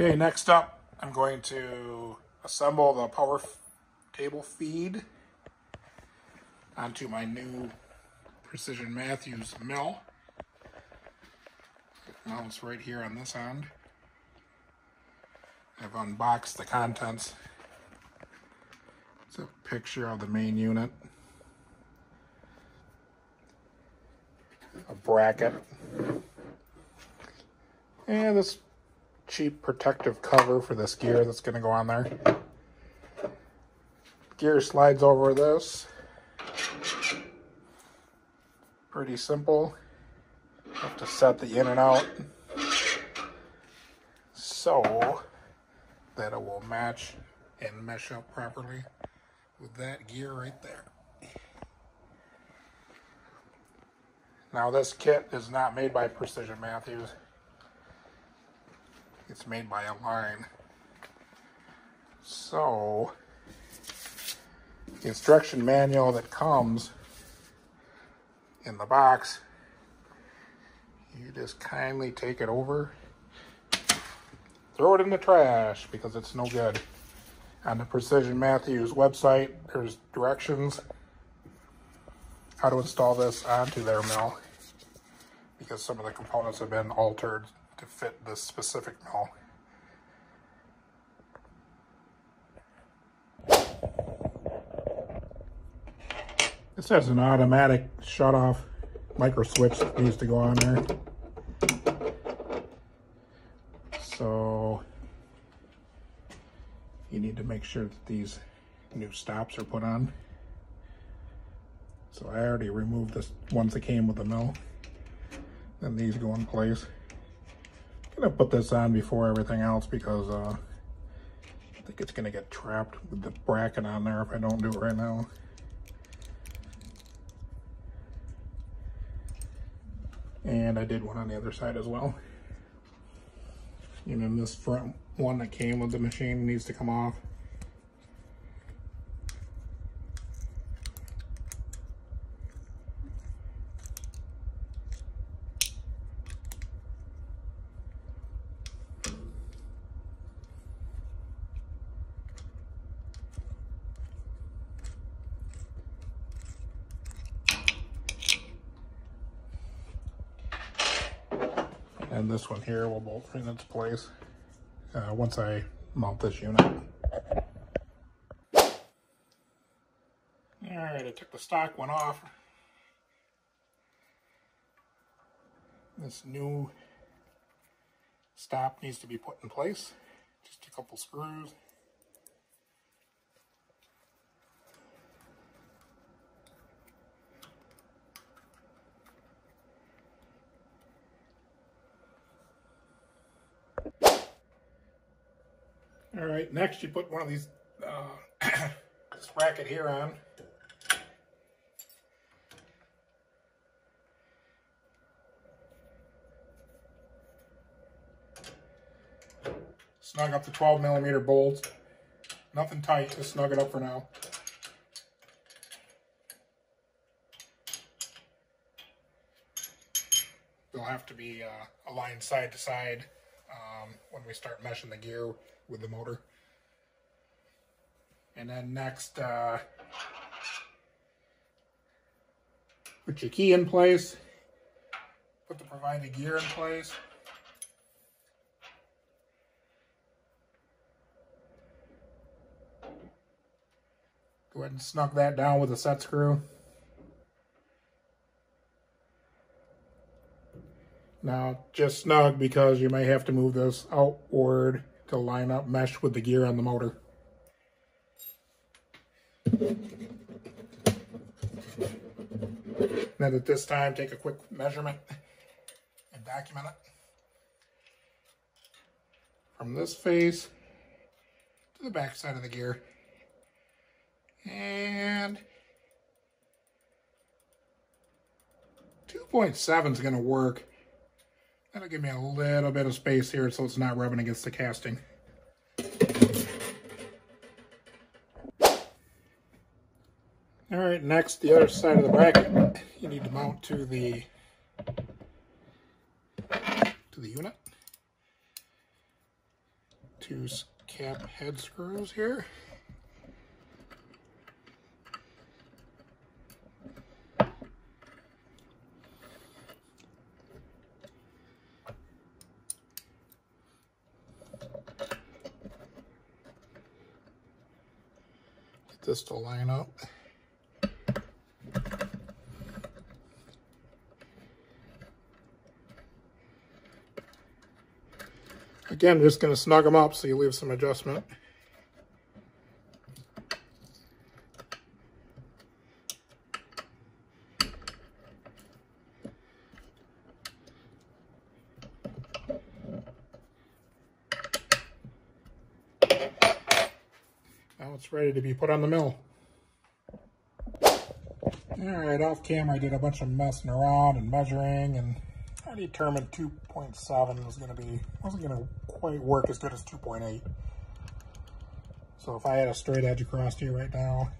Okay, next up, I'm going to assemble the power table feed onto my new Precision Matthews mill. It mounts right here on this end. I've unboxed the contents. It's a picture of the main unit. A bracket. And this cheap protective cover for this gear that's going to go on there. Gear slides over this. Pretty simple. Have to set the in and out so that it will match and mesh up properly with that gear right there. Now this kit is not made by Precision Matthews. It's made by Align. So, the instruction manual that comes in the box, you just kindly take it over, throw it in the trash because it's no good. On the Precision Matthews website, there's directions how to install this onto their mill because some of the components have been altered to fit this specific mill. This has an automatic shut off micro switch that needs to go on there. So you need to make sure that these new stops are put on. So I already removed the ones that came with the mill. Then these go in place. Gonna put this on before everything else because uh, I think it's gonna get trapped with the bracket on there if I don't do it right now. And I did one on the other side as well. And then this front one that came with the machine needs to come off. And this one here will bolt in its place uh, once I mount this unit. All right, I took the stock one off. This new stop needs to be put in place. Just a couple screws. All right, next you put one of these, uh, this bracket here on. Snug up the 12 millimeter bolts. Nothing tight, just snug it up for now. They'll have to be uh, aligned side to side um, when we start meshing the gear with the motor. And then next, uh, put your key in place, put the provided gear in place. Go ahead and snug that down with a set screw. Now, just snug because you may have to move this outward to line up mesh with the gear on the motor. Then at this time, take a quick measurement and document it. From this face to the back side of the gear. And 2.7 is going to work. That'll give me a little bit of space here so it's not rubbing against the casting. All right, next, the other side of the bracket, you need to mount to the to the unit. two cap head screws here. Get this to line up. Again, just going to snug them up so you leave some adjustment. Now it's ready to be put on the mill. Alright, off camera I did a bunch of messing around and measuring and I determined 2.7 was going to be, wasn't going to quite work as good as 2.8. So if I had a straight edge across here right now,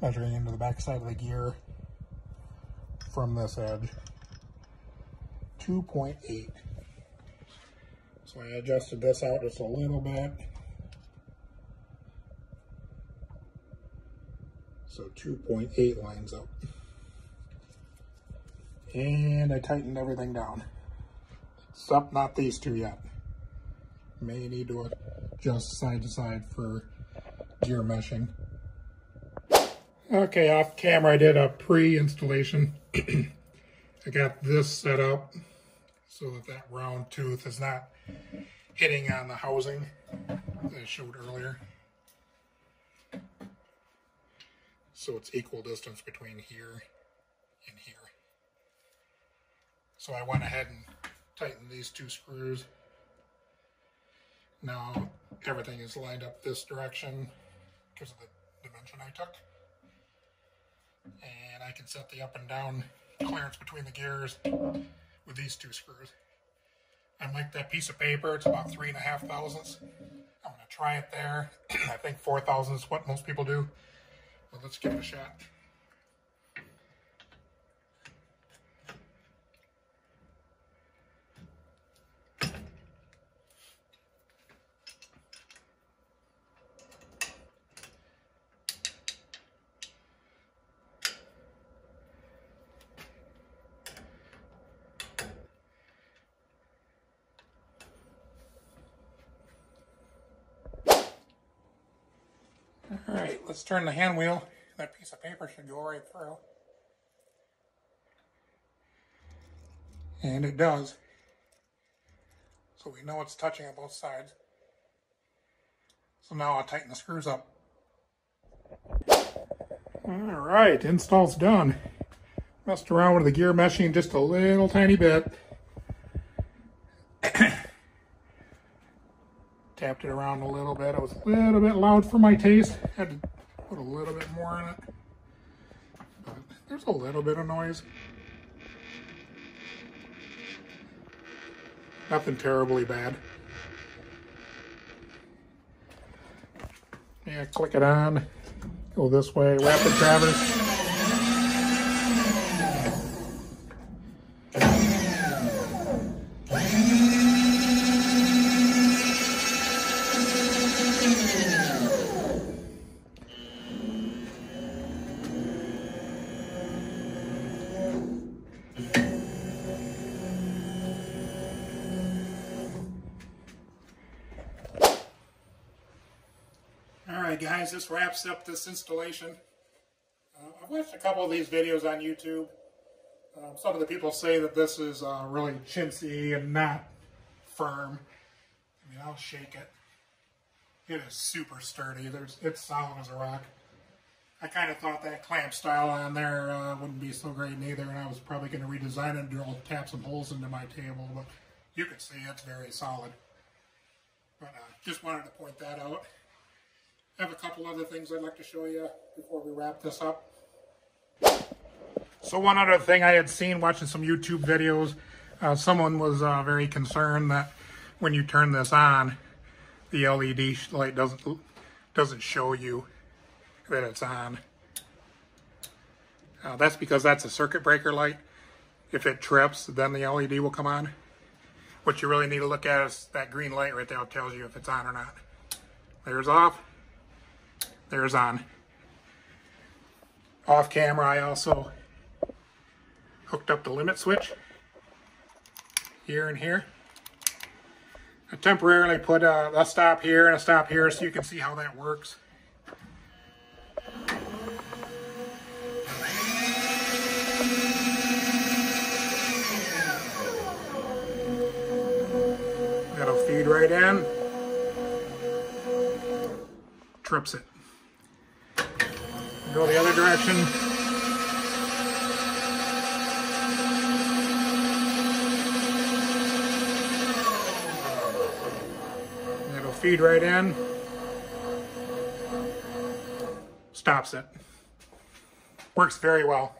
measuring into the back side of the gear from this edge, 2.8. So I adjusted this out just a little bit. So 2.8 lines up. And I tightened everything down. Except not these two yet. May need to adjust side to side for gear meshing. Okay, off camera I did a pre-installation. I got this set up so that that round tooth is not hitting on the housing that I showed earlier. So it's equal distance between here and here. So I went ahead and tightened these two screws. Now everything is lined up this direction because of the dimension I took. And I can set the up and down clearance between the gears with these two screws. I like that piece of paper. It's about three and a half thousandths. I'm going to try it there. I think four thousandths is what most people do. Well, let's give it a shot. All right, let's turn the hand wheel. That piece of paper should go right through. And it does. So we know it's touching on both sides. So now I'll tighten the screws up. All right, install's done. Messed around with the gear meshing just a little tiny bit. Tapped it around a little bit. It was a little bit loud for my taste. Had to put a little bit more in it. But there's a little bit of noise. Nothing terribly bad. Yeah, click it on. Go this way. Rapid traverse. Right, guys, this wraps up this installation. Uh, I've watched a couple of these videos on YouTube. Um, some of the people say that this is uh, really chintzy and not firm. I mean, I'll shake it. It is super sturdy. There's, it's solid as a rock. I kind of thought that clamp style on there uh, wouldn't be so great neither, and I was probably going to redesign it and drill, tap some holes into my table, but you can see it's very solid. But uh, just wanted to point that out. I have a couple other things I'd like to show you before we wrap this up. So one other thing I had seen watching some YouTube videos, uh, someone was uh, very concerned that when you turn this on, the LED light doesn't doesn't show you that it's on. Uh, that's because that's a circuit breaker light. If it trips, then the LED will come on. what you really need to look at is that green light right there tells you if it's on or not. There's off, there's on. Off camera, I also hooked up the limit switch here and here. I temporarily put a, a stop here and a stop here so you can see how that works. That'll feed right in. Trips it. Go the other direction. It'll feed right in. Stops it. Works very well.